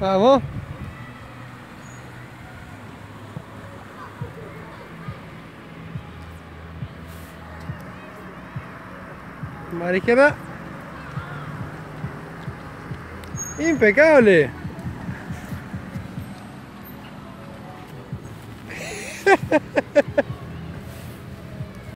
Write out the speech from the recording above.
Vamos. Mar izquierda. Impecable.